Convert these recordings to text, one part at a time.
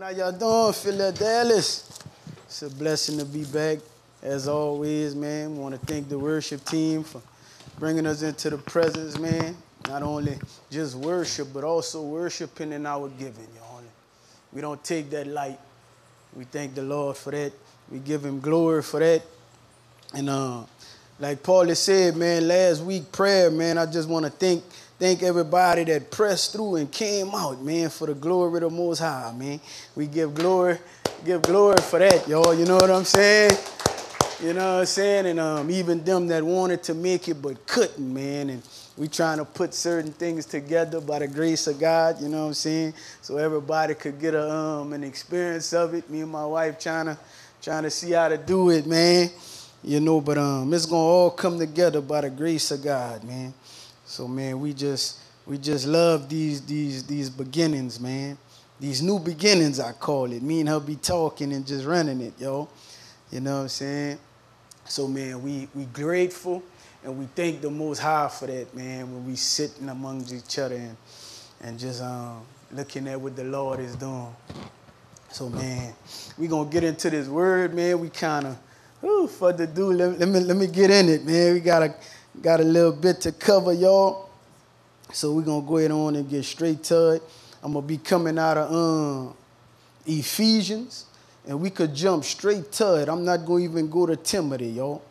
How y'all doing, Philadelphia? It's a blessing to be back. As always, man, want to thank the worship team for bringing us into the presence, man. Not only just worship, but also worshiping in our giving, y'all. We don't take that light. We thank the Lord for that. We give him glory for that. And uh, like Paul has said, man, last week prayer, man, I just want to thank thank everybody that pressed through and came out, man, for the glory of the Most High, man. We give glory, give glory for that, y'all. You know what I'm saying? You know what I'm saying? And um, even them that wanted to make it but couldn't, man. And we trying to put certain things together by the grace of God, you know what I'm saying? So everybody could get a, um, an experience of it. Me and my wife trying to, trying to see how to do it, man. You know, but um, it's going to all come together by the grace of God, man. So man, we just we just love these these these beginnings, man. These new beginnings, I call it. Me and her be talking and just running it, yo. You know what I'm saying? So man, we we grateful and we thank the Most High for that, man. When we sitting among each other and and just um, looking at what the Lord is doing. So man, we gonna get into this word, man. We kind of, for the do. Let, let me let me get in it, man. We gotta Got a little bit to cover, y'all. So we're going to go ahead on and get straight to it. I'm going to be coming out of um, Ephesians, and we could jump straight to it. I'm not going to even go to Timothy, y'all,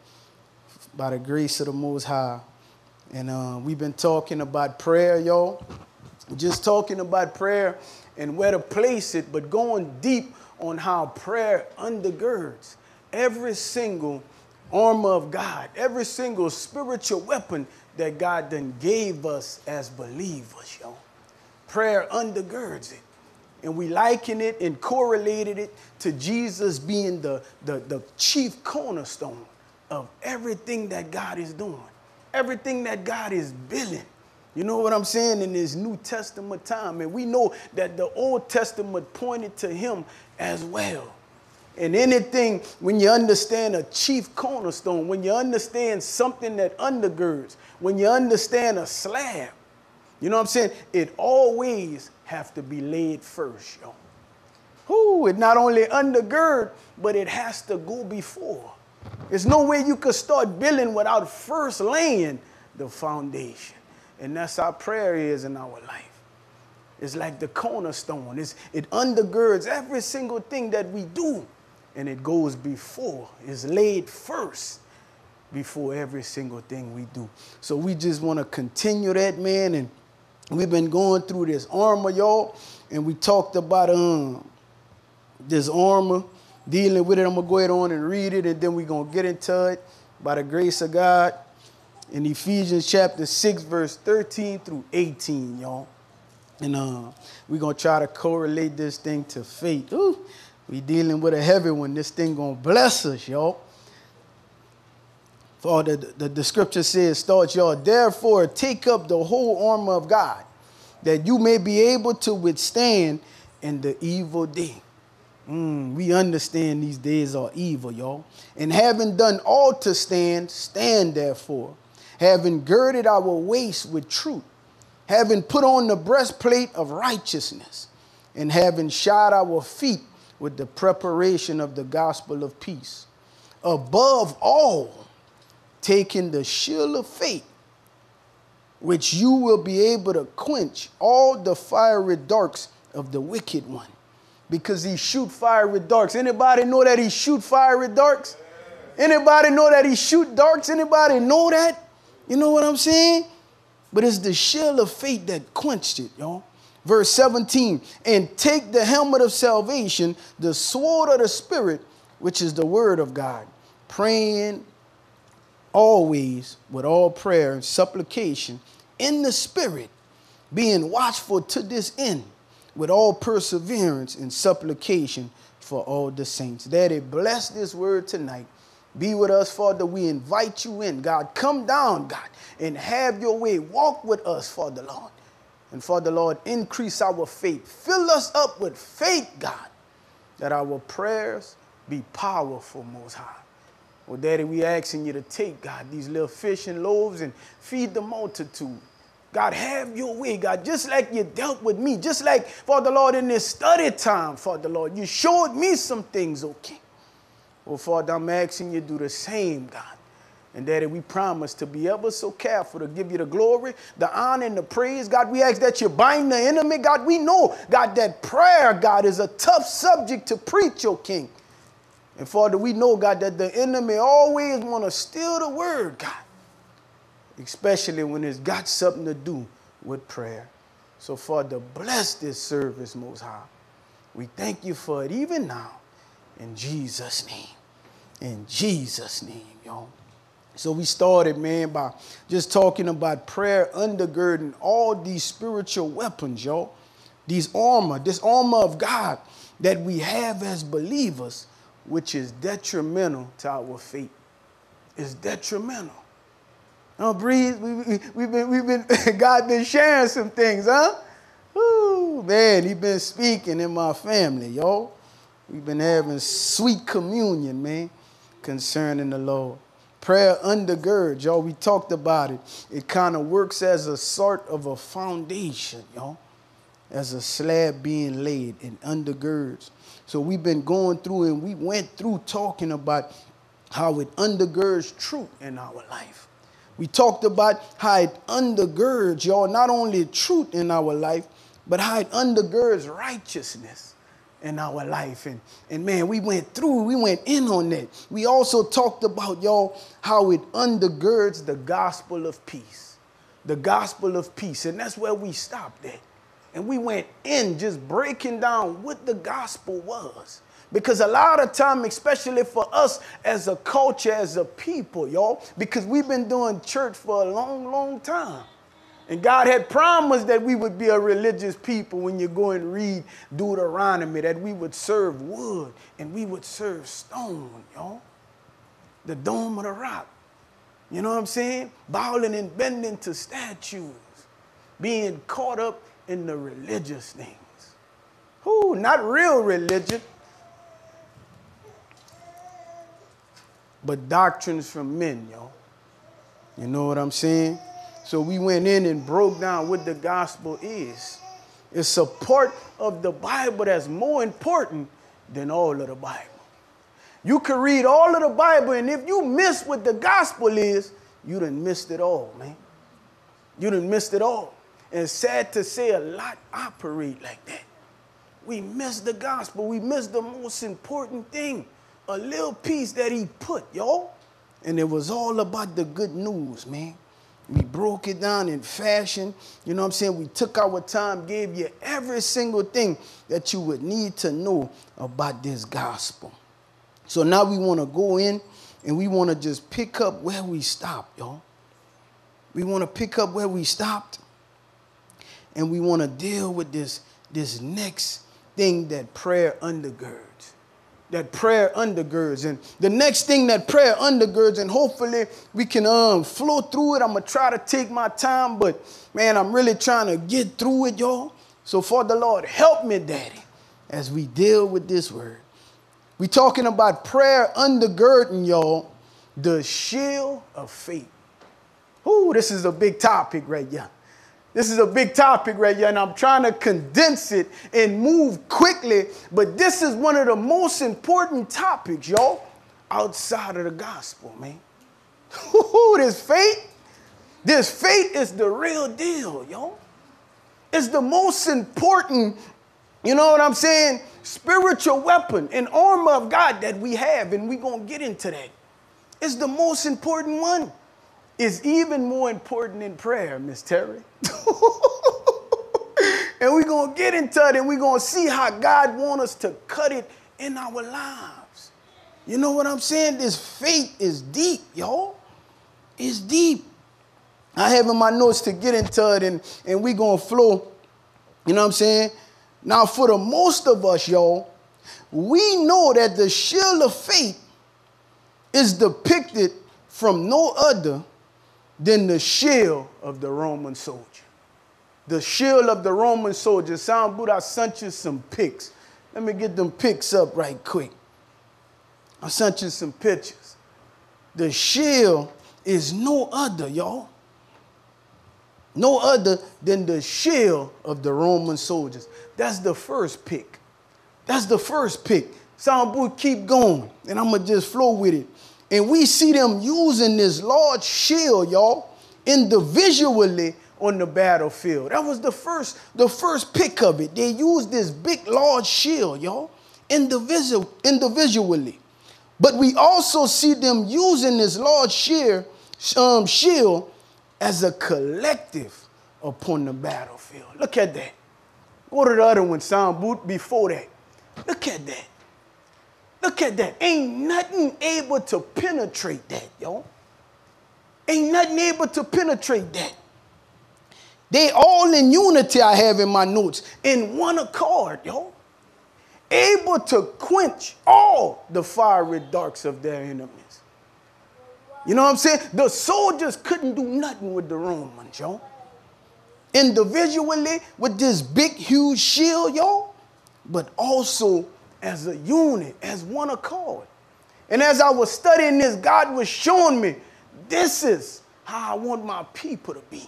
by the grace of the Most High. And uh, we've been talking about prayer, y'all. Just talking about prayer and where to place it, but going deep on how prayer undergirds every single armor of God, every single spiritual weapon that God then gave us as believers, yo. Prayer undergirds it. And we liken it and correlated it to Jesus being the, the, the chief cornerstone of everything that God is doing, everything that God is building. You know what I'm saying? In this New Testament time. And we know that the Old Testament pointed to him as well. And anything, when you understand a chief cornerstone, when you understand something that undergirds, when you understand a slab, you know what I'm saying? It always have to be laid first, yo. Who it not only undergird, but it has to go before. There's no way you could start building without first laying the foundation. And that's how prayer is in our life. It's like the cornerstone. It's, it undergirds every single thing that we do and it goes before, is laid first before every single thing we do. So we just want to continue that, man. And we've been going through this armor, y'all, and we talked about um this armor, dealing with it. I'm gonna go ahead on and read it, and then we're gonna get into it by the grace of God in Ephesians chapter 6, verse 13 through 18, y'all. And uh, we're gonna try to correlate this thing to faith. Ooh, we dealing with a heavy one. This thing gonna bless us, y'all. For the, the, the scripture says, start y'all, therefore take up the whole armor of God, that you may be able to withstand in the evil day. Mm, we understand these days are evil, y'all. And having done all to stand, stand therefore, having girded our waist with truth, having put on the breastplate of righteousness, and having shod our feet with the preparation of the gospel of peace. Above all, taking the shield of faith, which you will be able to quench all the fiery darts of the wicked one. Because he shoot fiery darts. Anybody know that he shoot fiery darts? Anybody know that he shoot darts? Anybody know that? You know what I'm saying? But it's the shield of faith that quenched it, y'all. Verse 17, and take the helmet of salvation, the sword of the Spirit, which is the word of God, praying always with all prayer and supplication in the Spirit, being watchful to this end with all perseverance and supplication for all the saints. Daddy, bless this word tonight. Be with us, Father. We invite you in, God. Come down, God, and have your way. Walk with us, Father, Lord. And Father, Lord, increase our faith. Fill us up with faith, God, that our prayers be powerful, Most High. Well, Daddy, we asking you to take, God, these little fish and loaves and feed the multitude. God, have your way, God, just like you dealt with me, just like, Father Lord, in this study time, Father Lord, you showed me some things, okay? Well, Father, I'm asking you to do the same, God. And Daddy, we promise to be ever so careful to give you the glory, the honor, and the praise. God, we ask that you bind the enemy. God, we know, God, that prayer, God, is a tough subject to preach, O King. And Father, we know, God, that the enemy always want to steal the word, God especially when it's got something to do with prayer. So, Father, bless this service, Most High. We thank you for it even now. In Jesus' name. In Jesus' name, y'all. So we started, man, by just talking about prayer undergirding all these spiritual weapons, y'all. These armor, this armor of God that we have as believers, which is detrimental to our faith. It's detrimental. Oh, breathe. We, we, we've been, we've been, God been sharing some things, huh? Ooh, man, he been speaking in my family, y'all. We've been having sweet communion, man, concerning the Lord. Prayer undergirds, y'all. We talked about it. It kind of works as a sort of a foundation, y'all, as a slab being laid and undergirds. So we've been going through and we went through talking about how it undergirds truth in our life. We talked about how it undergirds, y'all, not only truth in our life, but how it undergirds righteousness in our life. And, and man, we went through, we went in on that. We also talked about, y'all, how it undergirds the gospel of peace. The gospel of peace. And that's where we stopped at. And we went in just breaking down what the gospel was. Because a lot of time, especially for us as a culture, as a people, y'all, because we've been doing church for a long, long time. And God had promised that we would be a religious people when you go and read Deuteronomy, that we would serve wood and we would serve stone, y'all. The dome of the rock. You know what I'm saying? Bowing and bending to statues, being caught up in the religious things. Who? Not real religion, but doctrines from men, y'all. You know what I'm saying? So we went in and broke down what the gospel is. It's a part of the Bible that's more important than all of the Bible. You can read all of the Bible, and if you miss what the gospel is, you done missed it all, man. You done missed it all. And sad to say, a lot operate like that. We miss the gospel. We miss the most important thing a little piece that he put, y'all. And it was all about the good news, man. We broke it down in fashion. You know what I'm saying? We took our time, gave you every single thing that you would need to know about this gospel. So now we want to go in and we want to just pick up where we stopped, y'all. We want to pick up where we stopped. And we want to deal with this, this next thing that prayer undergirds that prayer undergirds. And the next thing that prayer undergirds, and hopefully we can um, flow through it. I'm going to try to take my time, but man, I'm really trying to get through it, y'all. So, for the Lord, help me, Daddy, as we deal with this word. we talking about prayer undergirding, y'all, the shield of faith. Ooh, this is a big topic right here. This is a big topic right here, and I'm trying to condense it and move quickly. But this is one of the most important topics, y'all, outside of the gospel, man. this faith, this faith is the real deal, y'all. It's the most important, you know what I'm saying, spiritual weapon and armor of God that we have, and we're going to get into that. It's the most important one is even more important than prayer, Miss Terry. and we're going to get into it and we're going to see how God wants us to cut it in our lives. You know what I'm saying? This faith is deep, y'all. It's deep. I have in my notes to get into it and, and we're going to flow. You know what I'm saying? Now, for the most of us, y'all, we know that the shield of faith is depicted from no other than the shield of the Roman soldier. The shield of the Roman soldier. Sound Buddha, I sent you some pics. Let me get them pics up right quick. I sent you some pictures. The shield is no other, y'all. no other than the shield of the Roman soldiers. That's the first pick. That's the first pick. Sound boy, keep going, and I'm gonna just flow with it. And we see them using this large shield, y'all, individually on the battlefield. That was the first, the first pick of it. They used this big, large shield, y'all, individual, individually. But we also see them using this large shield, um, shield as a collective upon the battlefield. Look at that. What are the other one sound boot before that? Look at that. Look at that. Ain't nothing able to penetrate that, yo. Ain't nothing able to penetrate that. They all in unity, I have in my notes, in one accord, yo. Able to quench all the fiery darts of their enemies. You know what I'm saying? The soldiers couldn't do nothing with the Romans, yo. Individually with this big, huge shield, yo, but also as a unit, as one accord. And as I was studying this, God was showing me this is how I want my people to be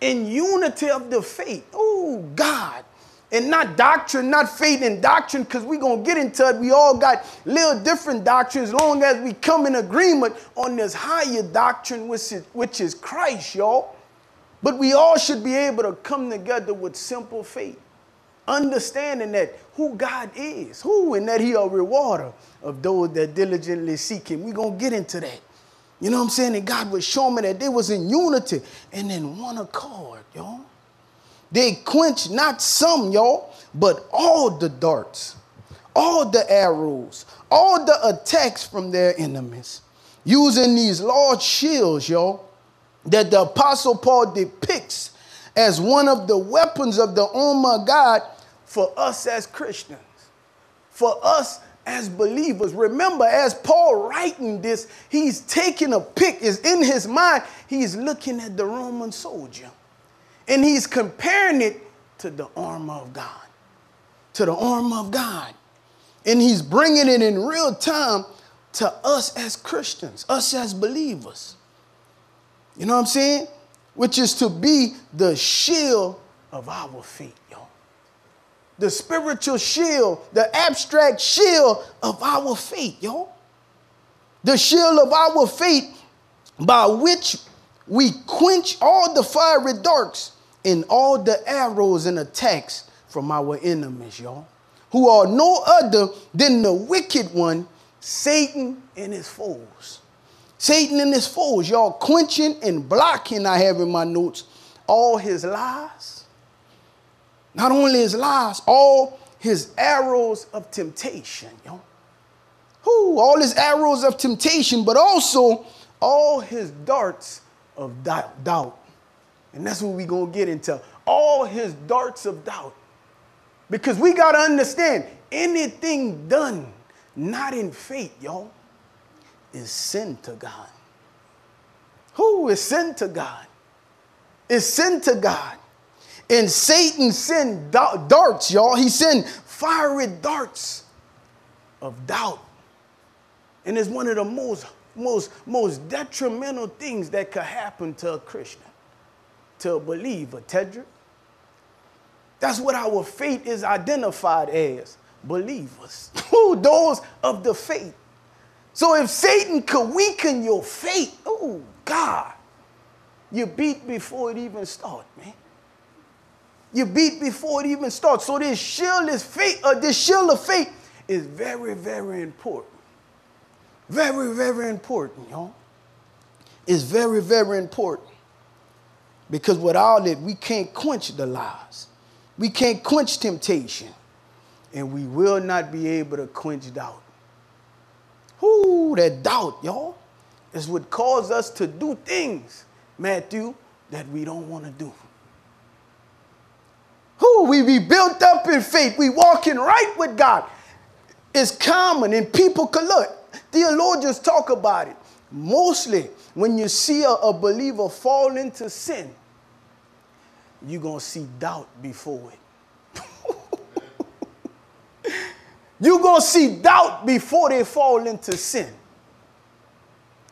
in unity of the faith. Oh, God. And not doctrine, not faith in doctrine, because we're going to get into it. We all got little different doctrines, as long as we come in agreement on this higher doctrine, which is, which is Christ, y'all. But we all should be able to come together with simple faith, understanding that who God is, who, and that He a rewarder of those that diligently seek Him. We're going to get into that. You know what I'm saying? And God was showing me that they was in unity and in one accord, y'all. They quenched not some, y'all, but all the darts, all the arrows, all the attacks from their enemies, using these large shields, y'all, that the Apostle Paul depicts as one of the weapons of the armor of God for us as Christians, for us as believers. Remember, as Paul writing this, he's taking a pic, is in his mind, he's looking at the Roman soldier. And he's comparing it to the armor of God. To the armor of God. And he's bringing it in real time to us as Christians, us as believers. You know what I'm saying? Which is to be the shield of our faith the spiritual shield, the abstract shield of our faith, yo. The shield of our faith by which we quench all the fiery darts and all the arrows and attacks from our enemies, y'all, who are no other than the wicked one, Satan and his foes. Satan and his foes, y'all, quenching and blocking, I have in my notes, all his lies not only his lies, all his arrows of temptation, yo. Who, all his arrows of temptation, but also all his darts of doubt. And that's what we're going to get into. All his darts of doubt. Because we got to understand anything done not in faith, y'all, is sin to God. Who is sin to God? Is sin to God. And Satan sent darts, y'all. He sent fiery darts of doubt. And it's one of the most, most, most detrimental things that could happen to a Christian, to a believer, Tedrick. That's what our faith is identified as believers, those of the faith. So if Satan could weaken your faith, oh God, you beat before it even starts, man. You beat before it even starts. So this shield is faith, uh, this shield of faith is very, very important. Very, very important, y'all. It's very, very important. Because without it, we can't quench the lies. We can't quench temptation. And we will not be able to quench doubt. Whoo, that doubt, y'all, is what causes us to do things, Matthew, that we don't want to do. We be built up in faith. We walking right with God. It's common and people can look. Theologians talk about it. Mostly when you see a, a believer fall into sin, you're going to see doubt before it. you're going to see doubt before they fall into sin.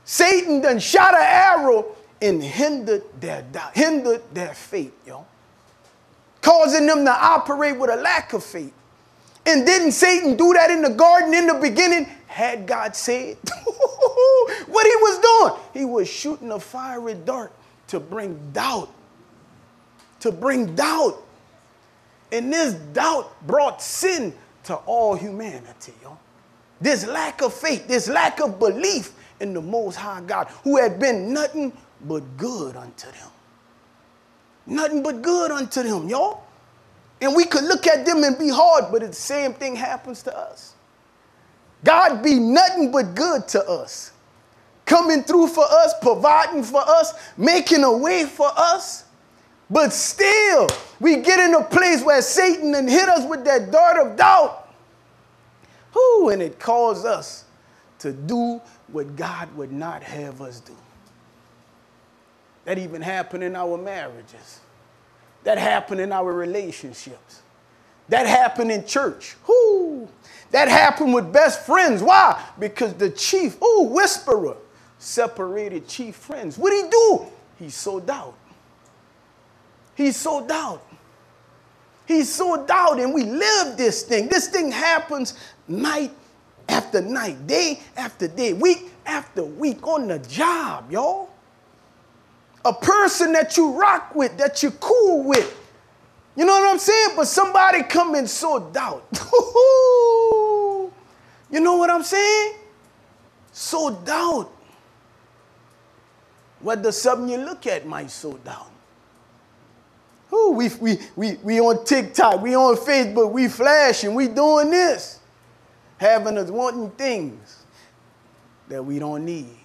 Satan then shot an arrow and hindered their doubt, hindered their faith, yo. Causing them to operate with a lack of faith. And didn't Satan do that in the garden in the beginning? Had God said what he was doing? He was shooting a fiery dart to bring doubt. To bring doubt. And this doubt brought sin to all humanity, yo. This lack of faith, this lack of belief in the Most High God, who had been nothing but good unto them. Nothing but good unto them, y'all. And we could look at them and be hard, but the same thing happens to us. God be nothing but good to us. Coming through for us, providing for us, making a way for us. But still, we get in a place where Satan and hit us with that dart of doubt. Who and it caused us to do what God would not have us do. That even happened in our marriages. That happened in our relationships. That happened in church. Whoo! That happened with best friends. Why? Because the chief, ooh, whisperer, separated chief friends. What did he do? He sold out. He sold out. He sold out, and we live this thing. This thing happens night after night, day after day, week after week on the job, y'all. A person that you rock with, that you're cool with. You know what I'm saying? But somebody come and sow doubt. you know what I'm saying? Sow doubt. Whether something you look at might sow doubt. Ooh, we, we, we, we on TikTok, we on Facebook, we flashing, we doing this. Having us wanting things that we don't need.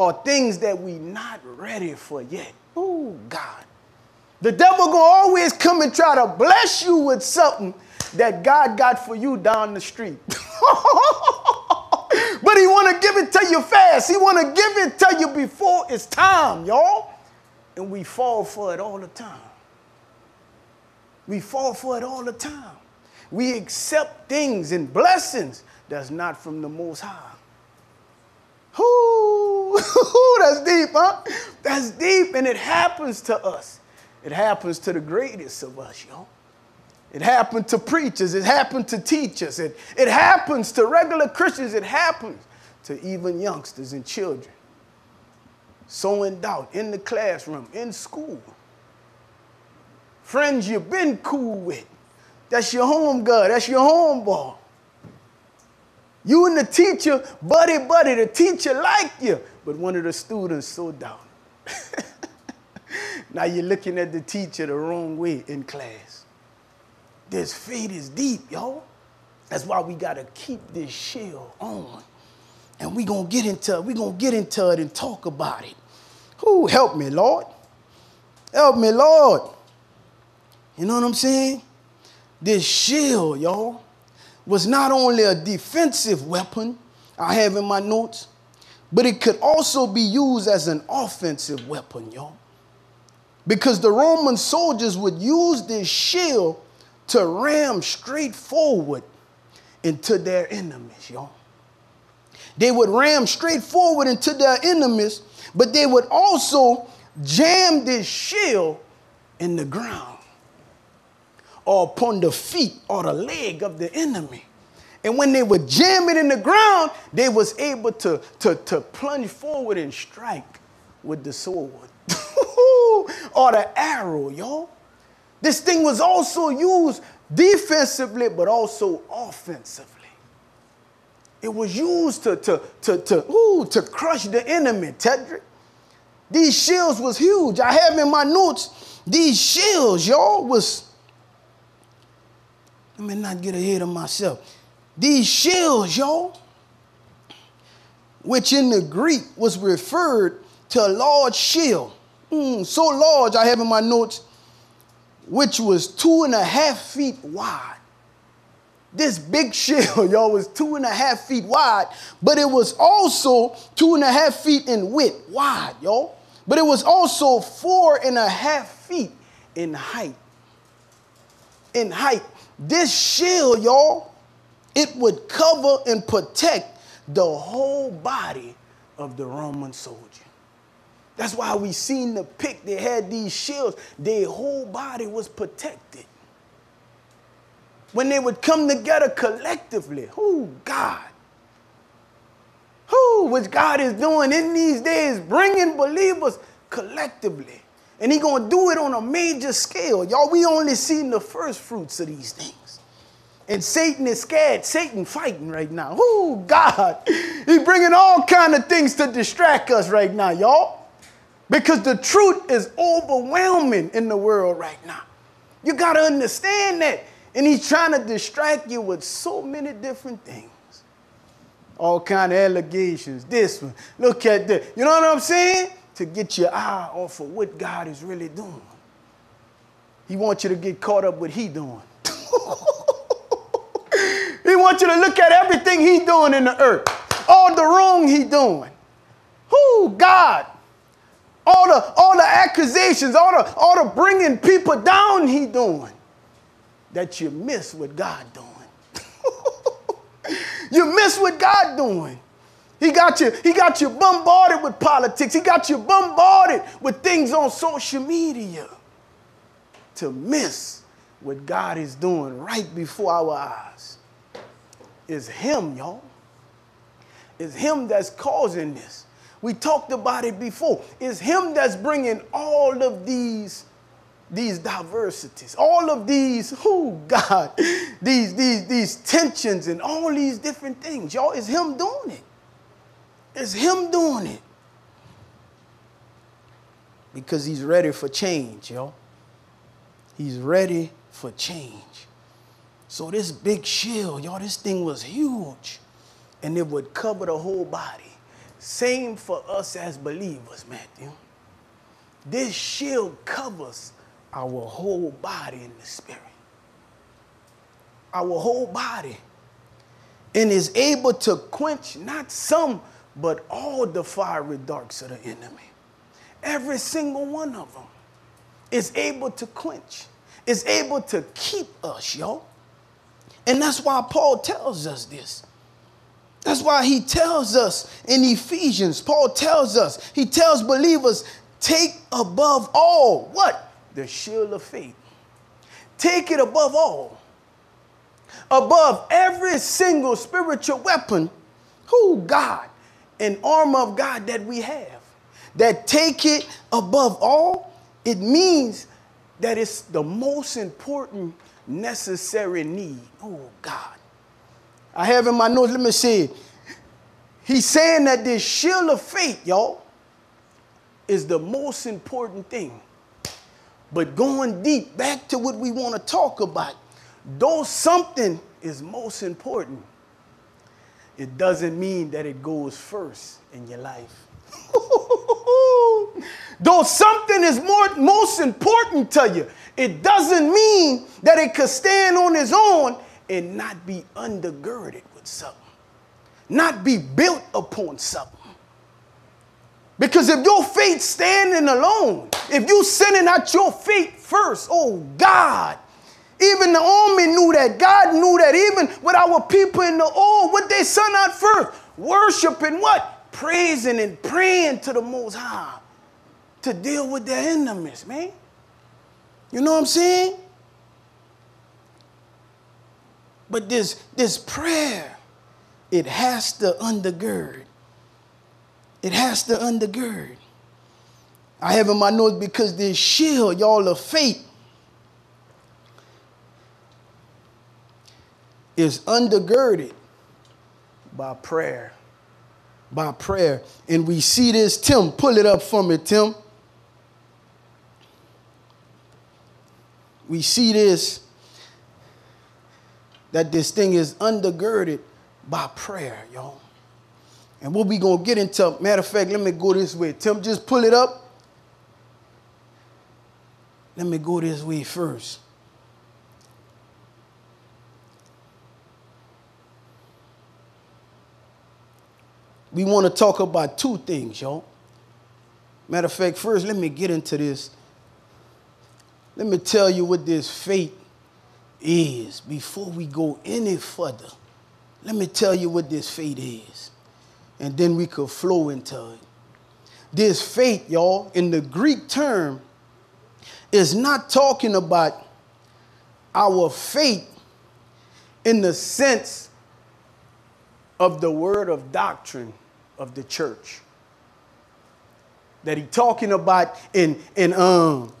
Or things that we not ready for yet. Oh, God. The devil gonna always come and try to bless you with something that God got for you down the street. but he want to give it to you fast. He want to give it to you before it's time, y'all. And we fall for it all the time. We fall for it all the time. We accept things and blessings that's not from the Most High. Ooh, that's deep, huh? That's deep, and it happens to us. It happens to the greatest of us, y'all. It happened to preachers. It happened to teachers. It, it happens to regular Christians. It happens to even youngsters and children. Sowing doubt in the classroom, in school. Friends you've been cool with. That's your home girl. That's your home ball. You and the teacher, buddy, buddy, the teacher liked you, but one of the students so down. now you're looking at the teacher the wrong way in class. This fate is deep, y'all. That's why we gotta keep this shield on. And we gonna get into it, we gonna get into it and talk about it. Who help me, Lord? Help me, Lord. You know what I'm saying? This shield, y'all was not only a defensive weapon, I have in my notes, but it could also be used as an offensive weapon, y'all. Because the Roman soldiers would use this shield to ram straight forward into their enemies, y'all. They would ram straight forward into their enemies, but they would also jam this shield in the ground or upon the feet or the leg of the enemy. And when they would jam it in the ground, they was able to, to, to plunge forward and strike with the sword or the arrow, y'all. This thing was also used defensively, but also offensively. It was used to, to, to, to, ooh, to crush the enemy, Tedrick. These shields was huge. I have in my notes, these shields, y'all, was let me not get ahead of myself. These shields, y'all, which in the Greek was referred to a large shield. Mm, so large, I have in my notes, which was two and a half feet wide. This big shield, y'all, was two and a half feet wide, but it was also two and a half feet in width, wide, y'all. But it was also four and a half feet in height. In height. This shield, y'all, it would cover and protect the whole body of the Roman soldier. That's why we seen the pick. They had these shields. Their whole body was protected. When they would come together collectively, who God, who which God is doing in these days, bringing believers collectively. And he going to do it on a major scale. Y'all, we only seen the first fruits of these things. And Satan is scared. Satan fighting right now. Oh, God. He bringing all kind of things to distract us right now, y'all. Because the truth is overwhelming in the world right now. You got to understand that. And he's trying to distract you with so many different things. All kind of allegations. This one. Look at this. You know what I'm saying? To get your eye off of what God is really doing. He wants you to get caught up with he doing. he wants you to look at everything he doing in the earth. All the wrong he doing. Who? God all the, all the accusations, all the, all the bringing people down he doing, that you miss what God doing. you miss what God doing. He got you, he got you bombarded with politics. He got you bombarded with things on social media to miss what God is doing right before our eyes. It's him, y'all. It's him that's causing this. We talked about it before. It's him that's bringing all of these these diversities, all of these, oh God, these, these, these tensions and all these different things. Y'all, it's him doing it. It's him doing it. Because he's ready for change, y'all. He's ready for change. So this big shield, y'all, this thing was huge. And it would cover the whole body. Same for us as believers, Matthew. This shield covers our whole body in the spirit. Our whole body. And is able to quench not some, but all the fiery darts of the enemy. Every single one of them is able to quench, is able to keep us, yo. And that's why Paul tells us this. That's why he tells us in Ephesians, Paul tells us, he tells believers, take above all what? The shield of faith. Take it above all. Above every single spiritual weapon, who God, and armor of God that we have. That take it above all, it means that it's the most important necessary need. Oh God. I have in my notes, let me see. He's saying that this shield of faith, y'all, is the most important thing. But going deep, back to what we want to talk about, though something is most important, it doesn't mean that it goes first in your life. though something is more, most important to you, it doesn't mean that it could stand on its own and not be undergirded with something, not be built upon something. Because if your faith standing alone, if you sending out your faith first, oh God, even the army knew that. God knew that. Even with our people in the old, what they sent out first, worshiping what? Praising and praying to the Most High to deal with their enemies, man. You know what I'm saying? But this, this prayer, it has to undergird. It has to undergird. I have in my notes because this shield, y'all, of faith is undergirded by prayer. By prayer. And we see this, Tim, pull it up for me, Tim. We see this that this thing is undergirded by prayer, y'all. And what we gonna get into, matter of fact, let me go this way. Tim, just pull it up. Let me go this way first. We want to talk about two things, y'all. Matter of fact, first, let me get into this. Let me tell you what this faith is before we go any further. Let me tell you what this faith is, and then we could flow into it. this faith, y'all, in the Greek term, is not talking about our faith in the sense of the word of doctrine of the church that he talking about in in um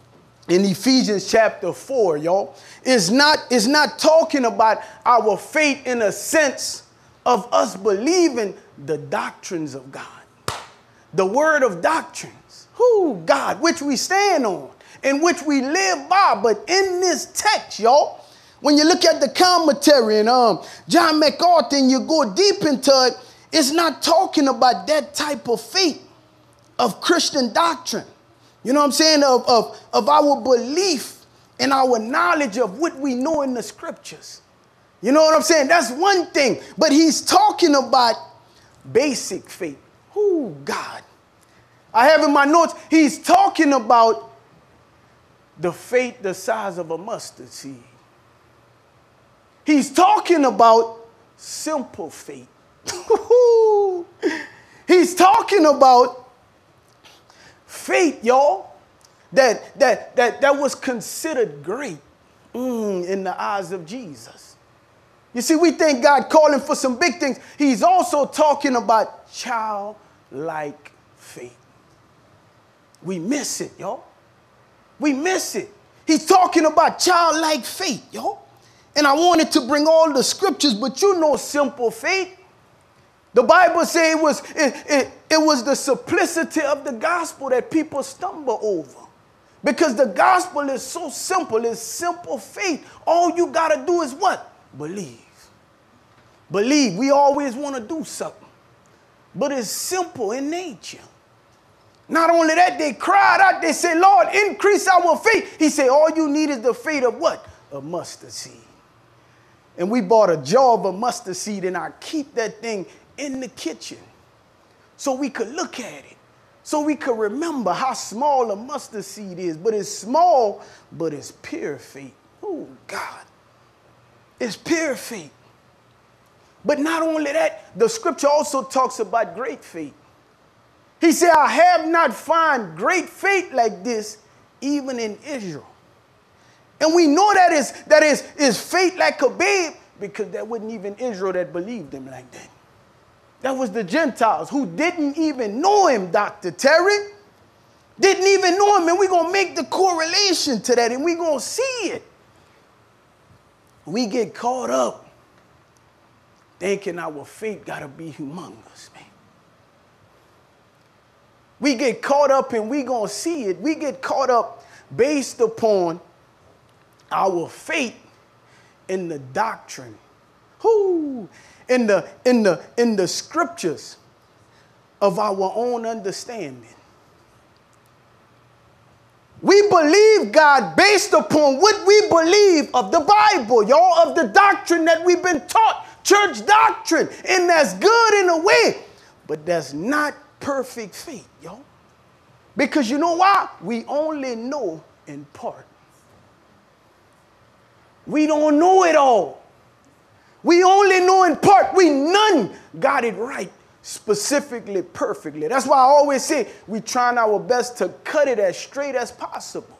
in Ephesians chapter 4, y'all, is not, is not talking about our faith in a sense of us believing the doctrines of God. The word of doctrines. Who? God, which we stand on in which we live by. But in this text, y'all, when you look at the commentary and um, John MacArthur and you go deep into it, it's not talking about that type of faith of Christian doctrine. You know what I'm saying? Of, of, of our belief and our knowledge of what we know in the scriptures. You know what I'm saying? That's one thing. But he's talking about basic faith. Oh, God. I have in my notes, he's talking about the faith the size of a mustard seed. He's talking about simple faith. he's talking about faith, y'all, that, that, that, that was considered great mm, in the eyes of Jesus. You see, we think God calling for some big things. He's also talking about childlike faith. We miss it, y'all. We miss it. He's talking about childlike faith, y'all. And I wanted to bring all the scriptures, but you know simple faith. The Bible says it was, it, it, it was the simplicity of the gospel that people stumble over. Because the gospel is so simple, it's simple faith. All you got to do is what? Believe. Believe. We always want to do something, but it's simple in nature. Not only that, they cried out, they said, Lord, increase our faith. He said, All you need is the faith of what? A mustard seed. And we bought a jar of a mustard seed, and I keep that thing in the kitchen so we could look at it, so we could remember how small a mustard seed is. But it's small, but it's pure faith. Oh, God. It's pure faith. But not only that, the scripture also talks about great faith. He said, I have not found great faith like this even in Israel. And we know that is, that is, is faith like a babe because there wasn't even Israel that believed him like that. That was the Gentiles who didn't even know him, Dr. Terry. Didn't even know him, and we're going to make the correlation to that, and we're going to see it. We get caught up thinking our faith got to be humongous, man. We get caught up and we going to see it. We get caught up based upon our faith in the doctrine. Who? In the, in the, in the scriptures of our own understanding. We believe God based upon what we believe of the Bible, y'all, of the doctrine that we've been taught, church doctrine. And that's good in a way, but that's not perfect faith, y'all. Because you know why? We only know in part. We don't know it all. We only know in part. We none got it right specifically, perfectly. That's why I always say we trying our best to cut it as straight as possible.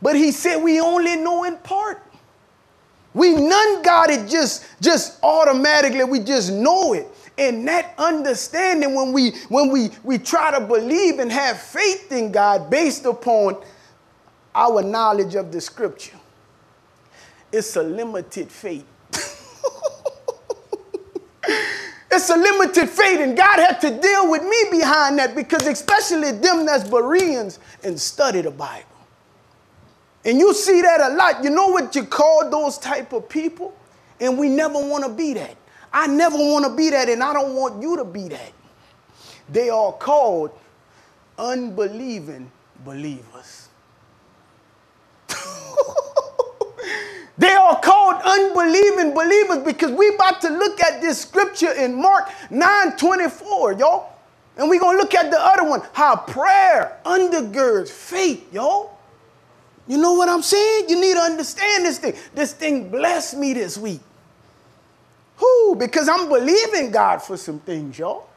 But he said we only know in part. We none got it just, just automatically. We just know it. And that understanding when we when we we try to believe and have faith in God based upon our knowledge of the scripture. It's a limited faith. It's a limited faith, and God had to deal with me behind that because, especially them that's Bereans and study the Bible. And you see that a lot. You know what you call those type of people? And we never want to be that. I never want to be that, and I don't want you to be that. They are called unbelieving believers. They are called unbelieving believers because we about to look at this scripture in Mark 9 24, y'all. And we're going to look at the other one how prayer undergirds faith, y'all. You know what I'm saying? You need to understand this thing. This thing blessed me this week. Who? Because I'm believing God for some things, y'all.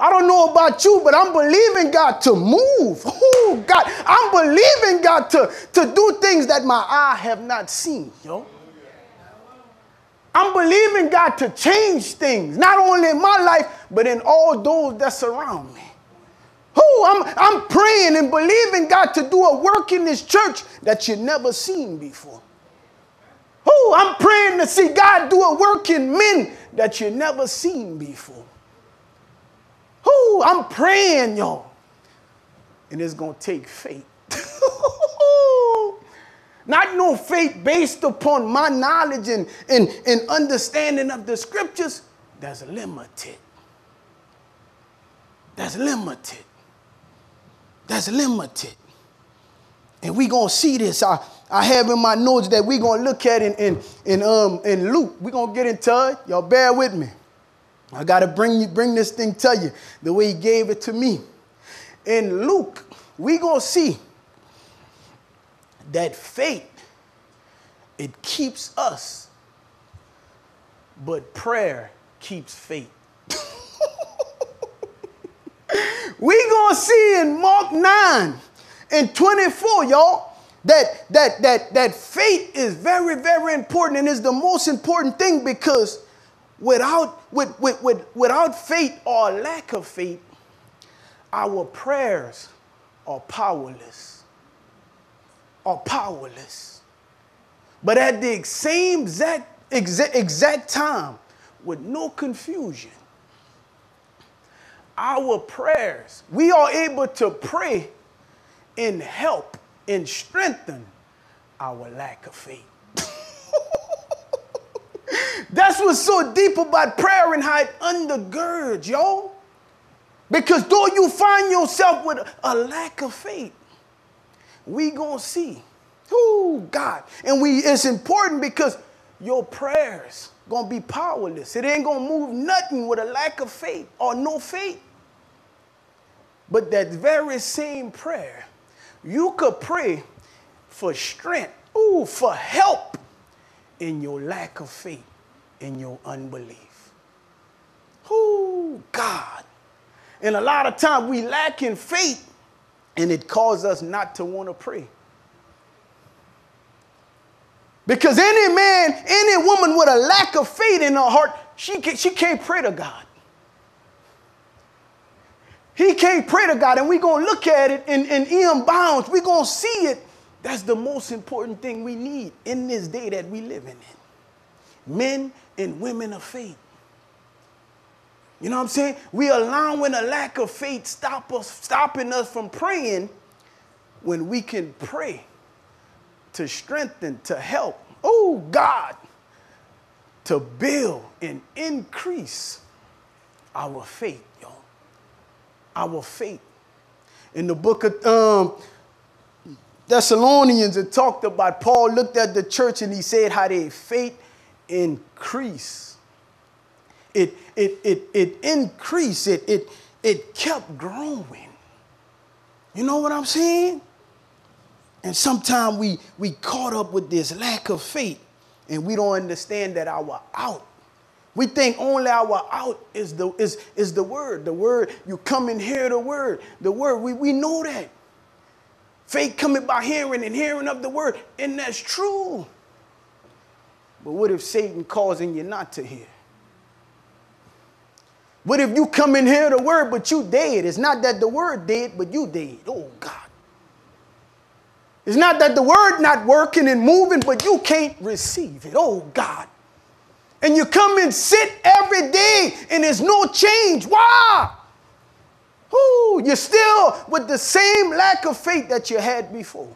I don't know about you, but I'm believing God to move. Oh, God, I'm believing God to, to do things that my eye have not seen, yo. I'm believing God to change things, not only in my life, but in all those that surround me. Who I'm, I'm praying and believing God to do a work in this church that you never seen before. Who I'm praying to see God do a work in men that you never seen before. Who I'm praying, y'all. And it's gonna take faith. Not no faith based upon my knowledge and, and, and understanding of the scriptures. That's limited. That's limited. That's limited. And we gonna see this. I, I have in my notes that we gonna look at in, in, in, um, in Luke. we gonna get into it. Y'all bear with me. I gotta bring you, bring this thing to you the way he gave it to me. In Luke, we gonna see that faith, it keeps us, but prayer keeps faith. we gonna see in Mark 9 and 24, y'all, that that that that faith is very, very important and is the most important thing because without with, with, with, without faith or lack of faith, our prayers are powerless are powerless. But at the same exact, exact, exact time, with no confusion, our prayers, we are able to pray and help and strengthen our lack of faith. That's what's so deep about prayer and how it undergirds, y'all. Because though you find yourself with a lack of faith, we gonna see. Who God. And we it's important because your prayers gonna be powerless. It ain't gonna move nothing with a lack of faith or no faith. But that very same prayer, you could pray for strength, ooh, for help in your lack of faith, in your unbelief. Ooh, God. And a lot of times we lack in faith and it causes us not to want to pray. Because any man, any woman with a lack of faith in her heart, she, can, she can't pray to God. He can't pray to God. And we're going to look at it in, in E.M. Bounds. We're going to see it. That's the most important thing we need in this day that we live in. Men and women of faith. You know what I'm saying? We allowing a lack of faith stop us, stopping us from praying when we can pray to strengthen, to help. Oh God, to build and increase our faith, y'all. Our faith. In the book of um, Thessalonians, it talked about Paul looked at the church and he said how their faith increased it, it, it, it increased, it, it, it kept growing. You know what I'm saying? And sometimes we, we caught up with this lack of faith and we don't understand that our out. We think only our out is the, is, is the word. The word, you come and hear the word. The word, we, we know that. Faith coming by hearing and hearing of the word. And that's true. But what if Satan causing you not to hear? What if you come in here the word, but you dead? It's not that the word dead, but you dead. Oh God. It's not that the word not working and moving, but you can't receive it. Oh God. And you come and sit every day and there's no change. Why? Ooh, you're still with the same lack of faith that you had before.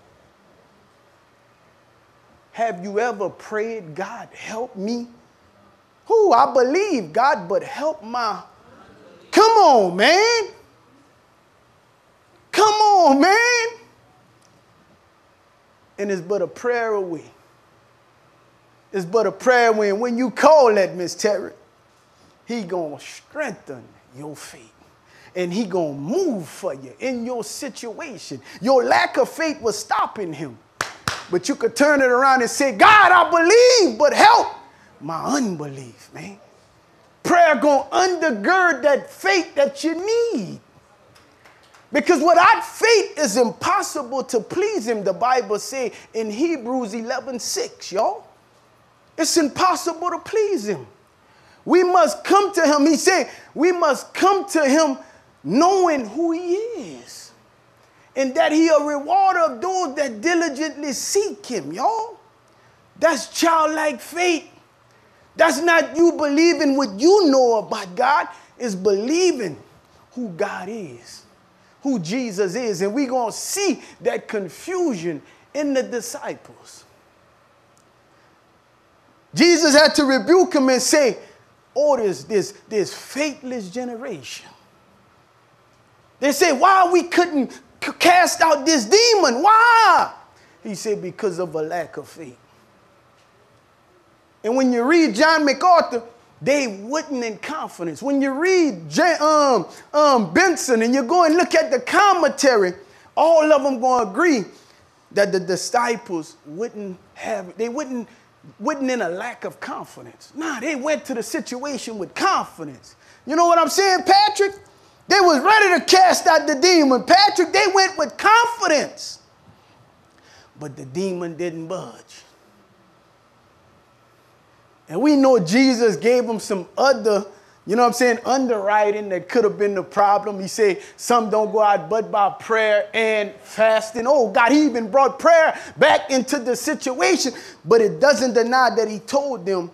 Have you ever prayed, God, help me? Who I believe, God, but help my Come on, man. Come on, man. And it's but a prayer away. It's but a prayer. And when you call that, Miss Terry, he gonna strengthen your faith. And he gonna move for you in your situation. Your lack of faith was stopping him. But you could turn it around and say, God, I believe, but help my unbelief, man. Prayer to undergird that faith that you need. Because without faith is impossible to please him, the Bible say in Hebrews 11, 6, y'all. It's impossible to please him. We must come to him. He said, we must come to him knowing who he is. And that he a rewarder of those that diligently seek him, y'all. That's childlike faith. That's not you believing what you know about God, is believing who God is who Jesus is. And we're going to see that confusion in the disciples. Jesus had to rebuke them and say, Oh, this, this, this faithless generation. They say, Why we couldn't cast out this demon? Why? He said, Because of a lack of faith. And when you read John MacArthur, they wouldn't in confidence. When you read J, um, um, Benson and you go and look at the commentary, all of them going to agree that the disciples wouldn't have, they wouldn't, wouldn't in a lack of confidence. Nah, they went to the situation with confidence. You know what I'm saying, Patrick? They was ready to cast out the demon. Patrick, they went with confidence. But the demon didn't budge. And we know Jesus gave them some other, you know what I'm saying, underwriting that could have been the problem. He said, some don't go out but by prayer and fasting. Oh, God, he even brought prayer back into the situation. But it doesn't deny that he told them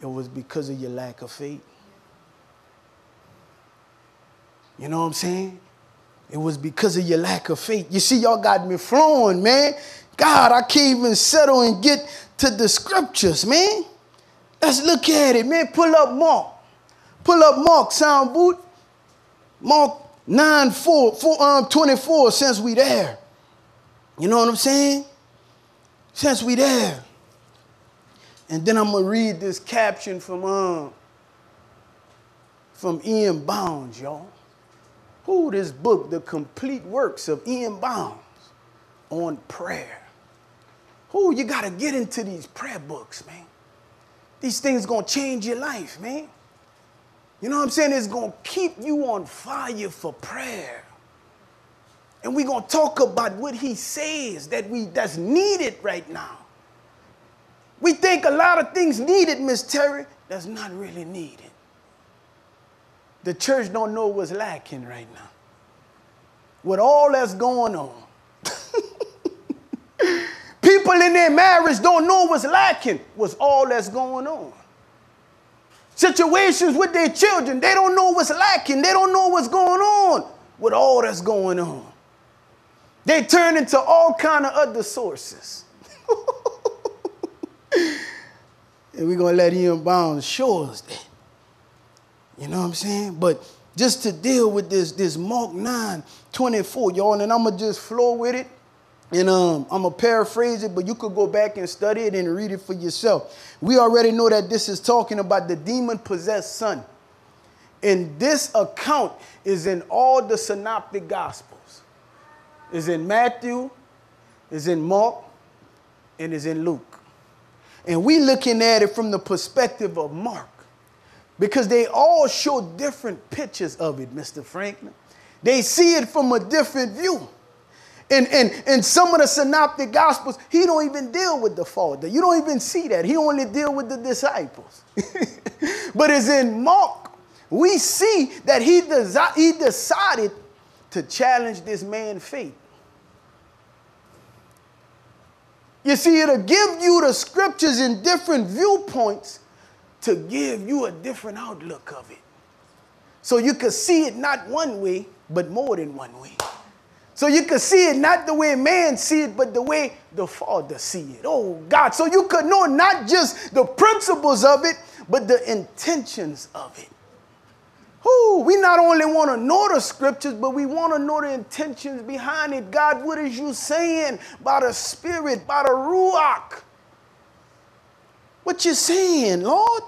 it was because of your lack of faith. You know what I'm saying? It was because of your lack of faith. You see, y'all got me flowing, man. God, I can't even settle and get to the scriptures, man. Let's look at it, man. Pull up Mark. Pull up Mark, sound boot. Mark 9, 4, 4 um, 24, since we there. You know what I'm saying? Since we there. And then I'm to read this caption from, um, from E.M. Bounds, y'all. This book, The Complete Works of E.M. Bounds on Prayer. Who you got to get into these prayer books, man. These things going to change your life, man. You know what I'm saying? It's going to keep you on fire for prayer. And we're going to talk about what he says that we that's needed right now. We think a lot of things needed, Miss Terry, that's not really needed. The church don't know what's lacking right now. With all that's going on. People in their marriage don't know what's lacking, what's all that's going on. Situations with their children, they don't know what's lacking. They don't know what's going on with all that's going on. They turn into all kind of other sources. and we're going to let show us that. You know what I'm saying? But just to deal with this, this Mark 9, 24, y'all, and I'm going to just flow with it. And um, I'm going to paraphrase it, but you could go back and study it and read it for yourself. We already know that this is talking about the demon possessed son. And this account is in all the synoptic gospels. Is in Matthew, is in Mark, and is in Luke. And we looking at it from the perspective of Mark. Because they all show different pictures of it, Mr. Franklin. They see it from a different view. And, in, in some of the synoptic gospels, he don't even deal with the father. You don't even see that. He only deal with the disciples. but as in Mark, we see that he, desi- he decided to challenge this man's faith. You see, it'll give you the scriptures in different viewpoints to give you a different outlook of it. So you could see it not one way, but more than one way. So you could see it not the way man see it, but the way the Father see it. Oh God. So you could know not just the principles of it, but the intentions of it. Who we not only want to know the scriptures, but we want to know the intentions behind it. God, what is you saying by the Spirit, by the Ruach? What you saying, Lord?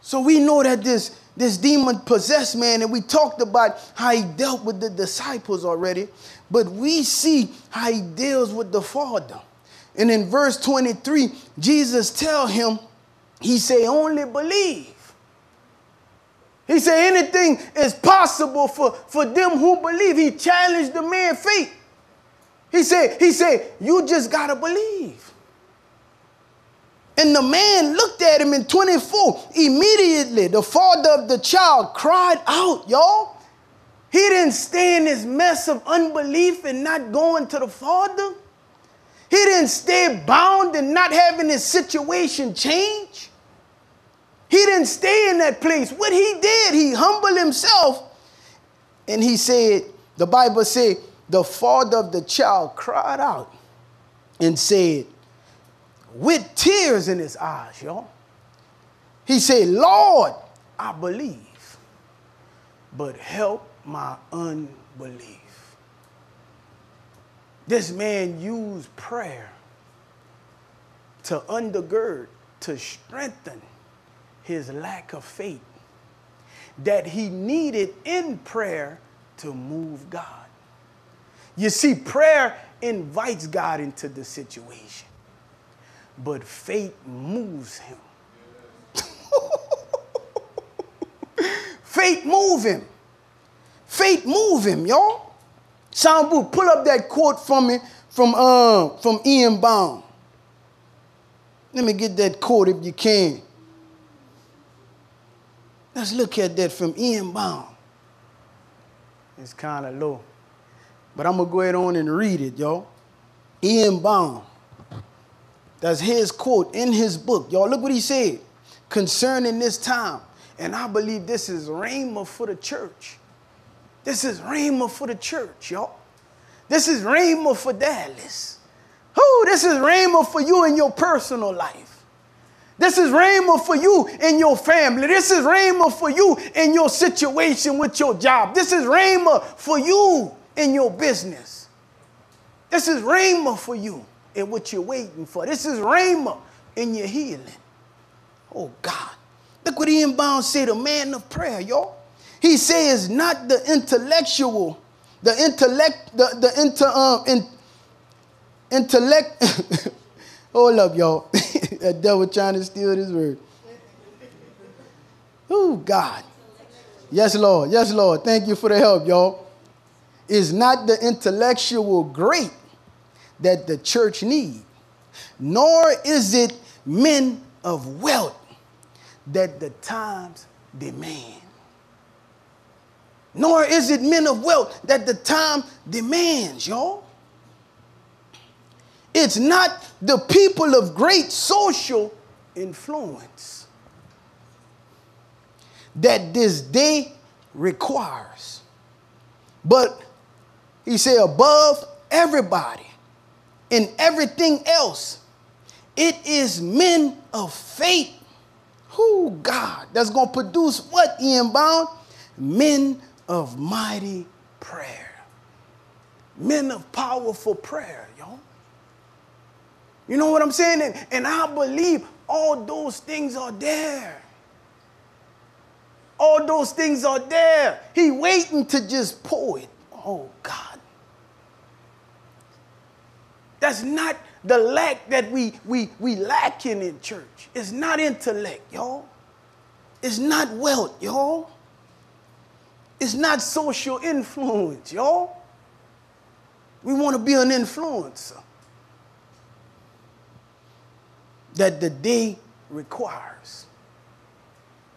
So we know that this this demon possessed man, and we talked about how he dealt with the disciples already, but we see how he deals with the Father. And in verse 23, Jesus tell him, he say, only believe. He said anything is possible for, for them who believe. He challenged the man faith. He said, he said, you just gotta believe. And the man looked at him in 24. Immediately, the father of the child cried out, y'all. He didn't stay in this mess of unbelief and not going to the father. He didn't stay bound and not having his situation change. He didn't stay in that place. What he did, he humbled himself and he said, the Bible said, the father of the child cried out and said, with tears in his eyes, y'all, he said, Lord, I believe, but help my unbelief. This man used prayer to undergird, to strengthen his lack of faith that he needed in prayer to move God. You see, prayer invites God into the situation, but faith moves him. faith move him. Faith move him, y'all. Soundboot, pull up that quote from me from uh, from E.M. Bounds. Let me get that quote if you can. Let's look at that from E.M. Bounds. It's kind of low. But I'm to go ahead on and read it, y'all. E.M. Bounds. That's his quote in his book. Y'all, look what he said concerning this time. And I believe this is rhema for the church. This is rhema for the church, y'all. This is rhema for Dallas. Who? This is rhema for you in your personal life. This is rhema for you in your family. This is rhema for you in your situation with your job. This is rhema for you in your business. This is rhema for you in what you're waiting for. This is rhema in your healing. Oh God. Look what E.M. Bound said, a man of prayer, y'all. He says not the intellectual, the intellect, the, the inter, um, in, intellect. Hold up, y'all. that devil trying to steal this word. Oh, God. Yes, Lord. Yes, Lord. Thank you for the help, y'all. Is not the intellectual great that the church need, nor is it men of wealth that the times demand nor is it men of wealth that the time demands, y'all. It's not the people of great social influence that this day requires. But he said, above everybody and everything else, it is men of faith. Who God that's gonna produce what E.M. Bound? Men of mighty prayer. Men of powerful prayer, y'all. You know what I'm saying? And, and I believe all those things are there. All those things are there. He waiting to just pour it. Oh God. That's not the lack that we we we lacking in church. It's not intellect, y'all. It's not wealth, y'all. It's not social influence, y'all. We want to be an influencer that the day requires,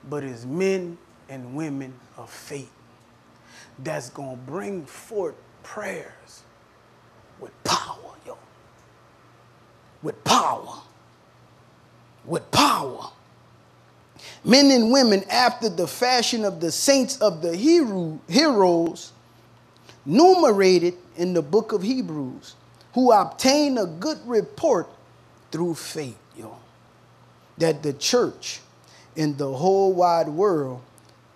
but it's men and women of faith that's going to bring forth prayers with power, yo. With power. With power men and women after the fashion of the saints of the hero, heroes numerated in the book of Hebrews, who obtain a good report through faith, yo, that the church in the whole wide world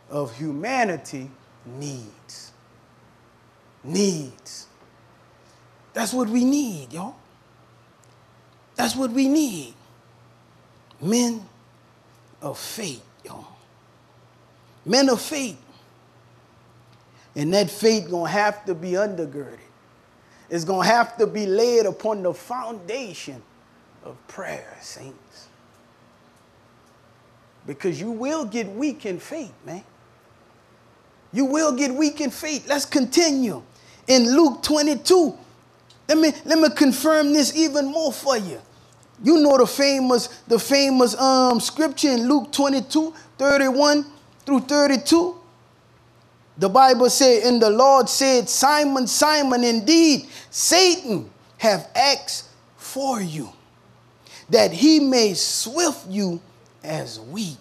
of humanity needs. Needs. That's what we need, y'all. That's what we need. Men of faith, y'all. Men of faith. And that faith gonna have to be undergirded. It's gonna have to be laid upon the foundation of prayer, saints. Because you will get weak in faith, man. You will get weak in faith. Let's continue. In Luke 22, let me, let me confirm this even more for you. You know the famous, the famous um, scripture in Luke 22, 31 through 32. The Bible said, and the Lord said, Simon, Simon, indeed, Satan have acts for you, that he may swift you as wheat.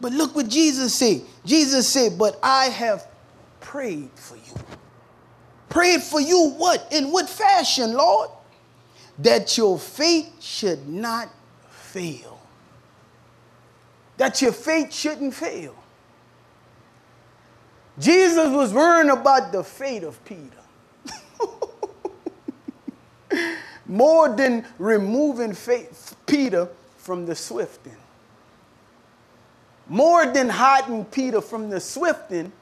But look what Jesus said. Jesus said, But I have prayed for you. Prayed for you what? In what fashion, Lord? That your faith should not fail. That your faith shouldn't fail. Jesus was worrying about the fate of Peter. More than removing faith, Peter from the swifting. More than hiding Peter from the swifting,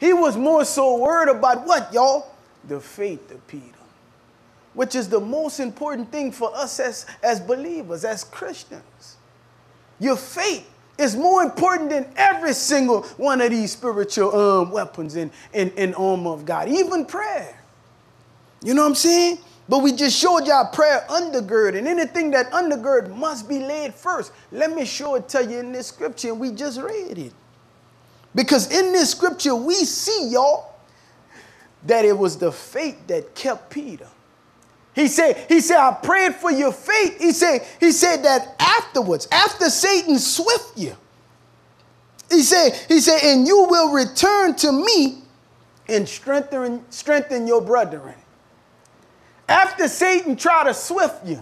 he was more so worried about what, y'all? The faith of Peter, which is the most important thing for us as, as believers, as Christians. Your faith is more important than every single one of these spiritual um, weapons in, in, in armor of God, even prayer. You know what I'm saying? But we just showed y'all prayer undergird, and anything that undergird must be laid first. Let me show it to you in this scripture, and we just read it. Because in this scripture, we see, y'all, that it was the faith that kept Peter. He said, he said, I prayed for your faith. He said, he said that afterwards, after Satan swift you, he said, he said, and you will return to me and strengthen, strengthen your brethren. After Satan tried to swift you,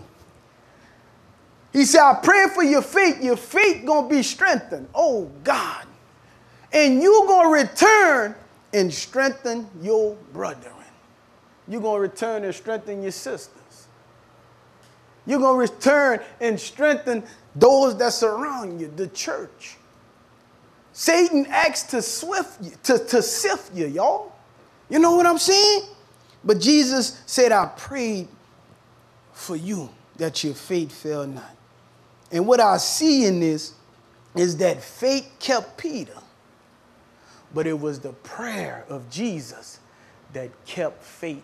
he said, I pray for your faith. Your faith gonna be strengthened. Oh God. And you gonna return and strengthen your brethren. You're going to return and strengthen your sisters. You're going to return and strengthen those that surround you, the church. Satan acts to swift you, to, to sift you, y'all. You know what I'm saying? But Jesus said, I prayed for you that your faith fail not. And what I see in this is that faith kept Peter, but it was the prayer of Jesus that kept faith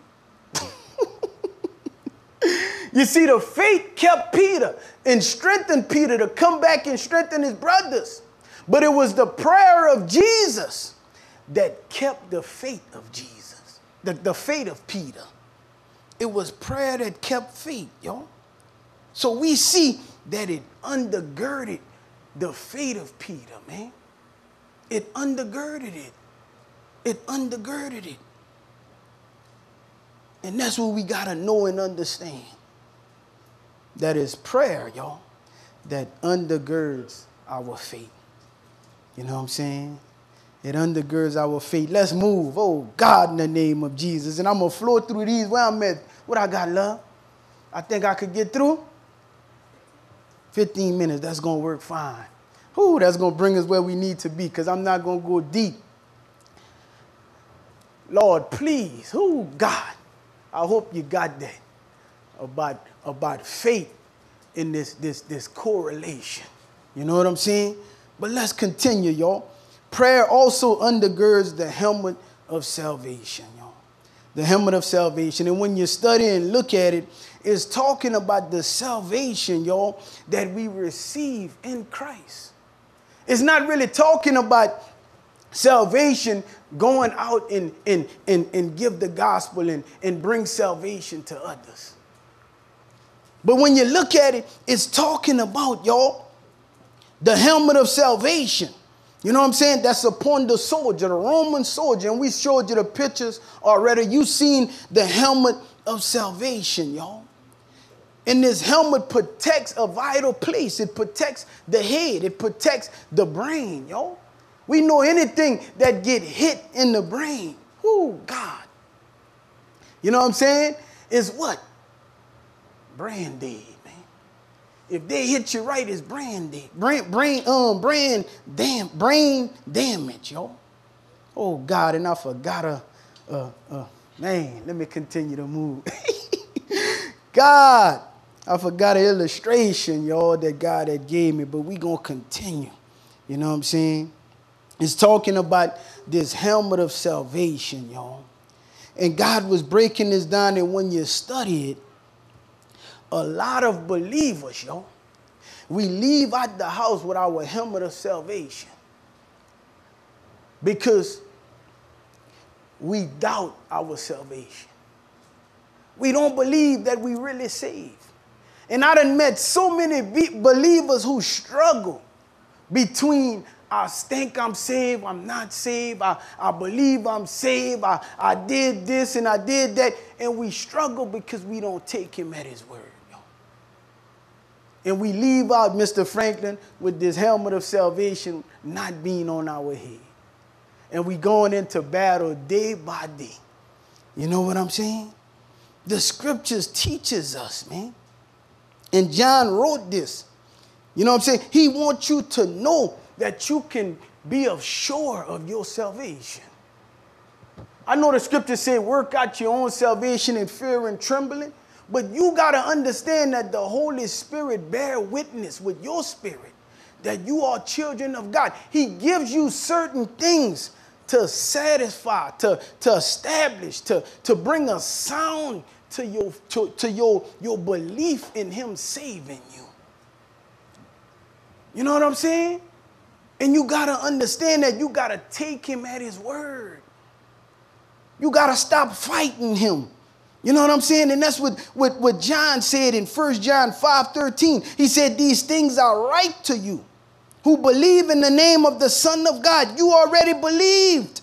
you see, the faith kept Peter and strengthened Peter to come back and strengthen his brothers. But it was the prayer of Jesus that kept the faith of Jesus, the, the faith of Peter. It was prayer that kept faith, y'all. So we see that it undergirded the faith of Peter, man. It undergirded it. It undergirded it. And that's what we got to know and understand. That is prayer, y'all, that undergirds our faith. You know what I'm saying? It undergirds our faith. Let's move. Oh, God, in the name of Jesus. And I'm going to flow through these where I'm at. What I got, love? I think I could get through. 15 minutes, that's going to work fine. Ooh, that's going to bring us where we need to be because I'm not going to go deep. Lord, please, oh, God, I hope you got that about, about faith in this, this, this correlation. You know what I'm saying? But let's continue, y'all. Prayer also undergirds the helmet of salvation, y'all. The helmet of salvation. And when you study and look at it, it's talking about the salvation, y'all, that we receive in Christ. It's not really talking about salvation going out and, and, and, and give the gospel and, and bring salvation to others. But when you look at it, it's talking about, y'all, the helmet of salvation. You know what I'm saying? That's upon the soldier, the Roman soldier. And we showed you the pictures already. You seen the helmet of salvation, y'all. And this helmet protects a vital place. It protects the head. It protects the brain, y'all. We know anything that get hit in the brain. Oh, God. You know what I'm saying? Is what? Brain dead, man. If they hit you right, it's brain dead. Brain, brain, um, brain, damn, brain damage, y'all. Oh God, and I forgot a, uh, uh, man. Let me continue to move. God, I forgot an illustration, y'all, that God had gave me, but we gonna continue. You know what I'm saying? Is talking about this helmet of salvation, y'all. And God was breaking this down, and when you study it, a lot of believers, y'all, we leave out the house with our helmet of salvation because we doubt our salvation. We don't believe that we really saved. And I done met so many believers who struggle between I think I'm saved, I'm not saved, I, I believe I'm saved, I, I did this and I did that. And we struggle because we don't take him at his word. And we leave out Mr. Franklin with this helmet of salvation not being on our head. And we going into battle day by day. You know what I'm saying? The scriptures teaches us, man. And John wrote this. You know what I'm saying? He wants you to know that you can be of sure of your salvation. I know the scriptures say, work out your own salvation in fear and trembling, but you got to understand that the Holy Spirit bear witness with your spirit that you are children of God. He gives you certain things to satisfy, to, to establish, to, to bring a sound to your, to, to your, your belief in Him saving you. You know what I'm saying? And you got to understand that you got to take him at his word. You got to stop fighting him. You know what I'm saying? And that's what, what, what John said in 1 John 5 13. He said, These things are right to you who believe in the name of the Son of God. You already believed.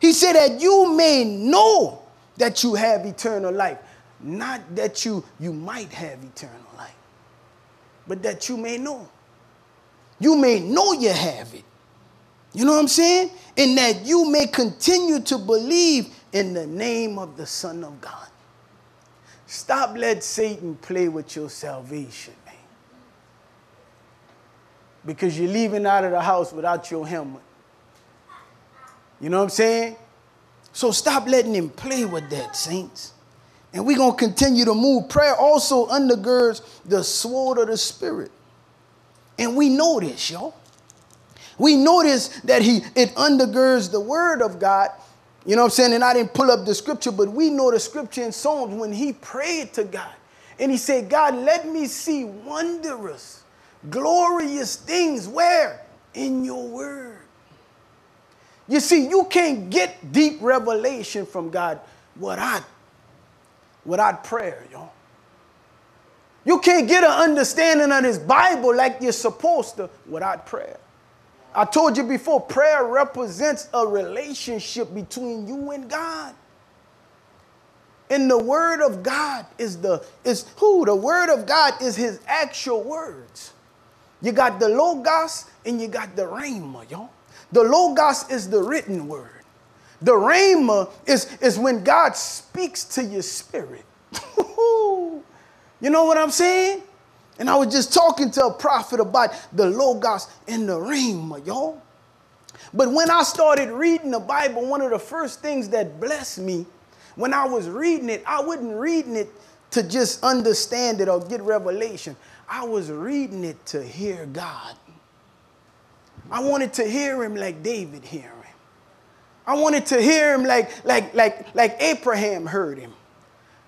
He said that you may know that you have eternal life. Not that you, you might have eternal life, but that you may know you may know you have it. You know what I'm saying? And that you may continue to believe in the name of the Son of God. Stop let Satan play with your salvation, man. Because you're leaving out of the house without your helmet. You know what I'm saying? So stop letting him play with that, saints. And we're going to continue to move. Prayer also undergirds the sword of the Spirit. And we know this, y'all. We notice that he it undergirds the word of God. You know what I'm saying? And I didn't pull up the scripture, but we know the scripture in Psalms when he prayed to God. And he said, God, let me see wondrous, glorious things. Where? In your word. You see, you can't get deep revelation from God without, without prayer, y'all. You can't get an understanding of this Bible like you're supposed to without prayer. I told you before, prayer represents a relationship between you and God. And the word of God is the is who? The word of God is his actual words. You got the logos and you got the rhema, y'all. The logos is the written word. The rhema is, is when God speaks to your spirit. You know what I'm saying? And I was just talking to a prophet about the Logos and the Rhema, y'all. But when I started reading the Bible, one of the first things that blessed me when I was reading it, I wasn't reading it to just understand it or get revelation. I was reading it to hear God. I wanted to hear him like David hear him. I wanted to hear him like, like, like, like Abraham heard him.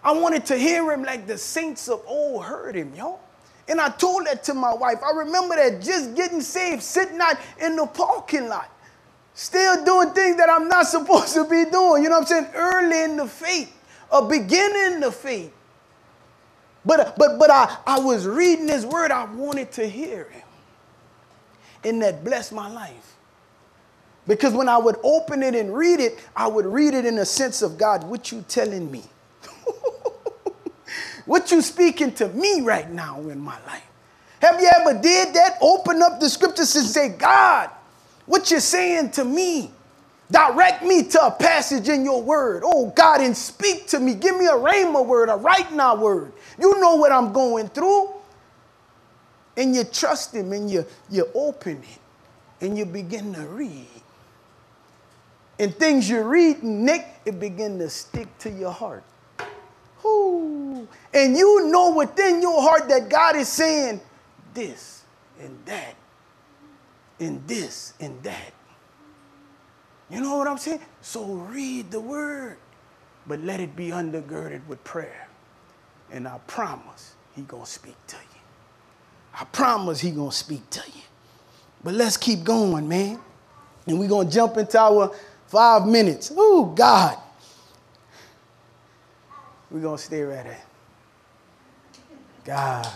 I wanted to hear him like the saints of old heard him, yo. And I told that to my wife. I remember that just getting saved, sitting out in the parking lot, still doing things that I'm not supposed to be doing. You know what I'm saying? Early in the faith, a beginning the faith. But, but, but I, I was reading his word. I wanted to hear him. And that blessed my life. Because when I would open it and read it, I would read it in a sense of God, what you telling me? What you speaking to me right now in my life? Have you ever did that? Open up the scriptures and say, God, what you saying to me? Direct me to a passage in your word. Oh God, and speak to me. Give me a rhema word, a right now word. You know what I'm going through. And you trust him and you, you open it and you begin to read. And things you read, Nick, it begin to stick to your heart. And you know within your heart that God is saying this and that and this and that. You know what I'm saying? So read the word, but let it be undergirded with prayer. And I promise he gonna speak to you. I promise he gonna speak to you. But let's keep going, man. And we're gonna jump into our five minutes. Oh God. We're gonna stay right there. God.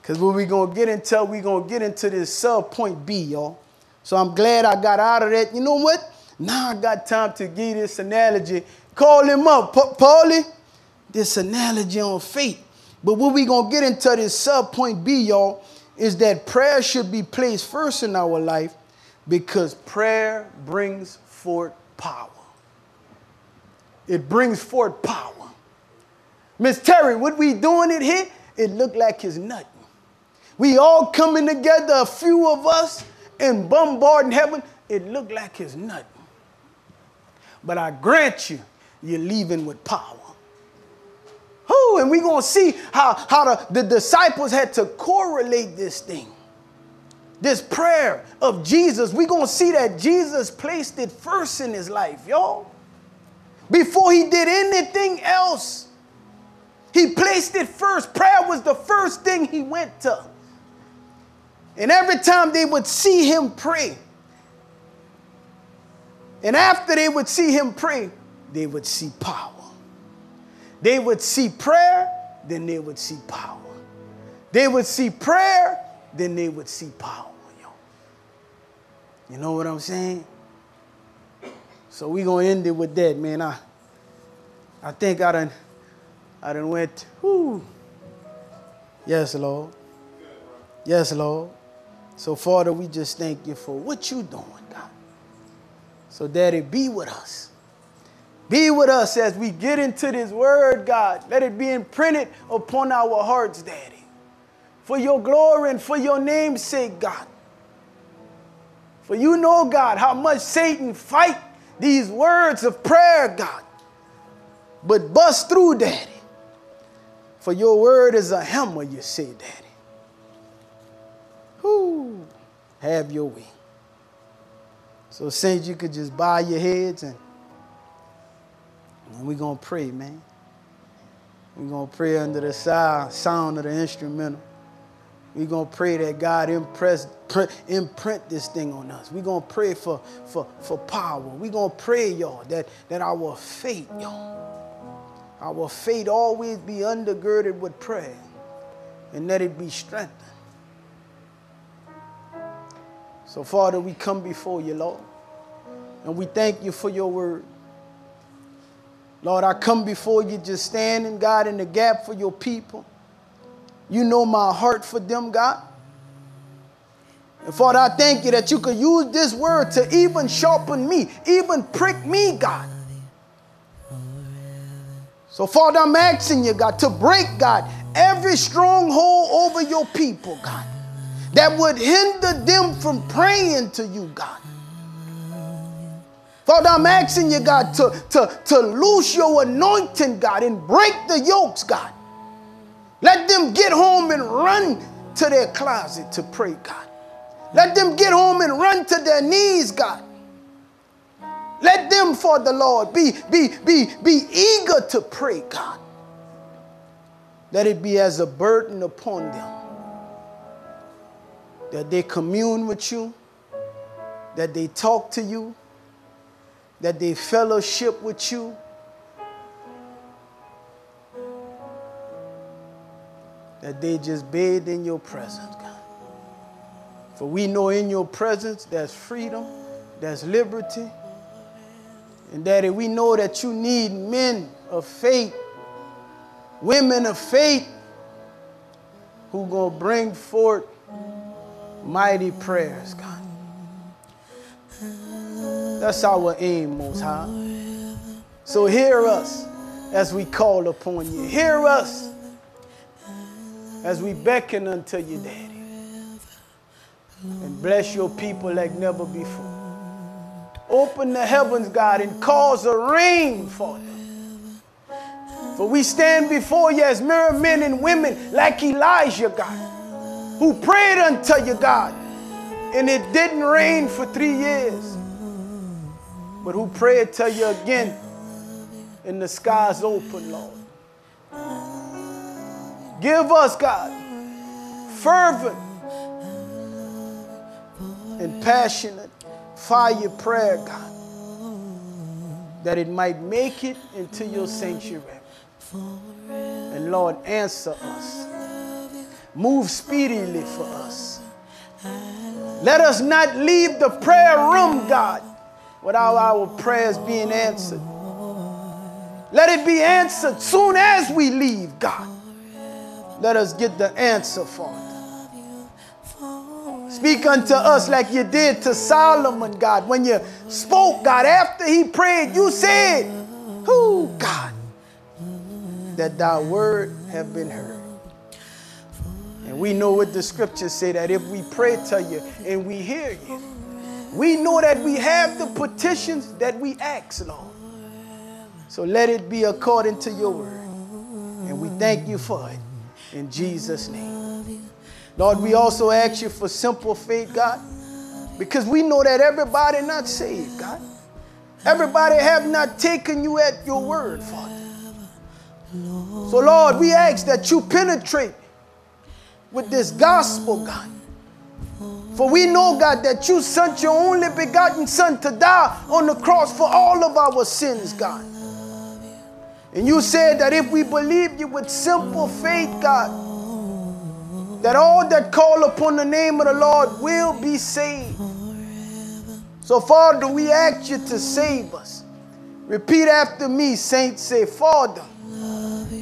Because what we're going to get into, we're going to get into this sub point B, y'all. So I'm glad I got out of that. You know what? Now I got time to give this analogy. Call him up, pa- Paulie. This analogy on faith. But what we're going to get into this sub point B, y'all, is that prayer should be placed first in our life because prayer brings forth power. It brings forth power. Miss Terry, what we doing it here? It looked like it's nothing. We all coming together, a few of us, and bombarding heaven. It looked like it's nothing. But I grant you, you're leaving with power. Who? And we're going to see how, how the, the disciples had to correlate this thing. This prayer of Jesus, we're going to see that Jesus placed it first in his life, y'all. Before he did anything else, he placed it first. Prayer was the first thing he went to. And every time they would see him pray, and after they would see him pray, they would see power. They would see prayer, then they would see power. They would see prayer, then they would see power. Yo. You know what I'm saying? So we're gonna end it with that, man. I I think I done I done went, whoo. Yes, Lord. Yes, Lord. So, Father, we just thank you for what you're doing, God. So, Daddy, be with us. Be with us as we get into this word, God. Let it be imprinted upon our hearts, Daddy. For your glory and for your name's sake, God. For you know, God, how much Satan fight these words of prayer, God. But bust through, Daddy. For your word is a hammer, you say, Daddy. Whoo, have your way. So, Saints, you could just bow your heads and, and we're going to pray, man. We're going to pray under the sound of the instrumental. We're going to pray that God impress, imprint this thing on us. We're going to pray for, for, for power. We're going to pray, y'all, that, that our faith, y'all, our faith always be undergirded with prayer and let it be strengthened. So, Father, we come before you, Lord, and we thank you for your word. Lord, I come before you just standing, God, in the gap for your people. You know my heart for them, God. And Father, I thank you that you could use this word to even sharpen me, even prick me, God. So, Father, I'm asking you, God, to break, God, every stronghold over your people, God that would hinder them from praying to you, God. Father, I'm asking you, God, to, to, to loose your anointing, God, and break the yokes, God. Let them get home and run to their closet to pray, God. Let them get home and run to their knees, God. Them, for the Lord, be, be, be, be eager to pray, God. Let it be as a burden upon them that they commune with you, that they talk to you, that they fellowship with you. That they just bathe in your presence, God. For we know in your presence there's freedom, there's liberty. And Daddy, we know that you need men of faith, women of faith who gonna bring forth mighty prayers, God. That's our aim, Most High. So hear us as we call upon you. Hear us as we beckon unto you, Daddy. And bless your people like never before. Open the heavens, God, and cause a rain for them. For we stand before you as mere men and women like Elijah, God who prayed unto you, God, and it didn't rain for three years. but who prayed to you again and the skies open, Lord. Give us, God, fervent and passionate fire prayer, God, that it might make it into your sanctuary. And Lord, answer us. Move speedily for us. Let us not leave the prayer room, God, without our prayers being answered. Let it be answered soon as we leave, God. Let us get the answer, for Father. Speak unto us like you did to Solomon, God. When you spoke, God, after he prayed, you said, Who, God, that thy word have been heard. And we know what the scriptures say that if we pray to you and we hear you, we know that we have the petitions that we ask, Lord. So let it be according to your word. And we thank you for it in Jesus' name. Lord, we also ask you for simple faith, God, because we know that everybody not saved, God. Everybody have not taken you at your word, Father. So, Lord, we ask that you penetrate with this gospel, God. For we know, God, that you sent your only begotten Son to die on the cross for all of our sins, God. And you said that if we believe you with simple faith, God, that all that call upon the name of the Lord will be saved. So, Father, we ask you to save us. Repeat after me, saints. Say, Father,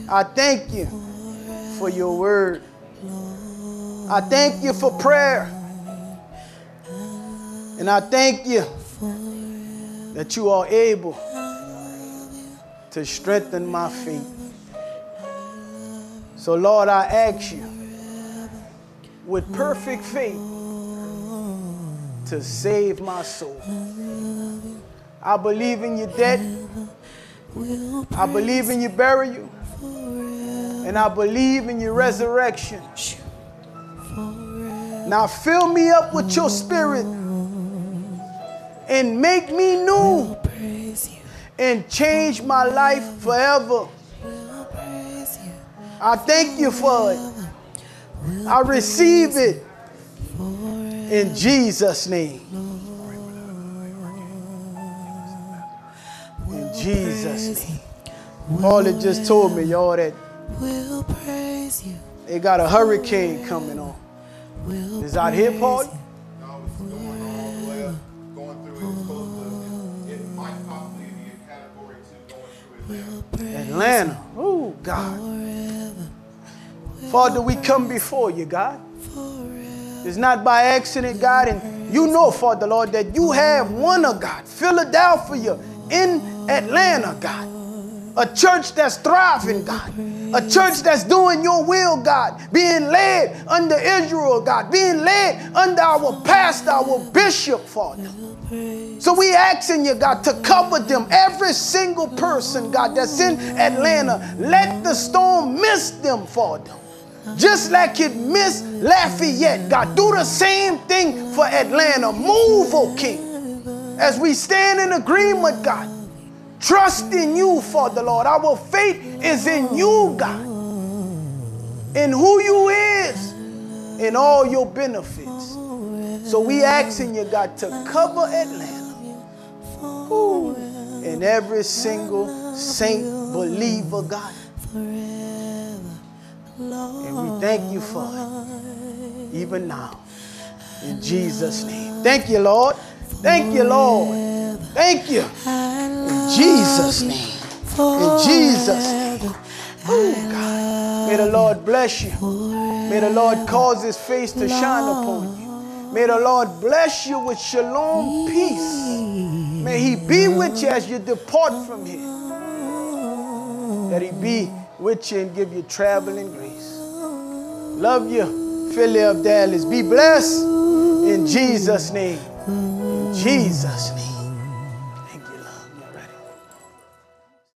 I thank you for your word. I thank you for prayer. And I thank you that you are able to strengthen my faith. So, Lord, I ask you with perfect faith to save my soul. I believe in your death. I believe in your burial. And I believe in your resurrection. Now fill me up with your spirit and make me new and change my life forever. I thank you for it. I receive it in Jesus' name. In Jesus' name. Paul had just told me, y'all, that they got a hurricane coming on. Is that here, Paul? Atlanta. Oh, God. Father, we come before you, God. It's not by accident, God. And you know, Father, Lord, that you have one of God, Philadelphia in Atlanta, God. A church that's thriving, God. A church that's doing your will, God. Being led under Israel, God. Being led under our pastor, our bishop, Father. So we asking you, God, to cover them, every single person, God, that's in Atlanta. Let the storm miss them, Father. Just like it missed Lafayette, God. Do the same thing for Atlanta. Move, oh King. As we stand in agreement, God. Trust in you, Father Lord. Our faith is in you, God. In who you is, in all your benefits. So we asking you, God, to cover Atlanta. Ooh, and every single saint believer, God. And we thank you for it, even now. In Jesus' name. Thank you, Lord. Thank you, Lord. Thank you. In Jesus' name. In Jesus' name. Oh, God. May the Lord bless you. May the Lord cause his face to shine upon you. May the Lord bless you with shalom peace. May he be with you as you depart from here. That he be with you and give you traveling grace. Love you, Philly of Dallas. Be blessed in Jesus' name. In Jesus' name.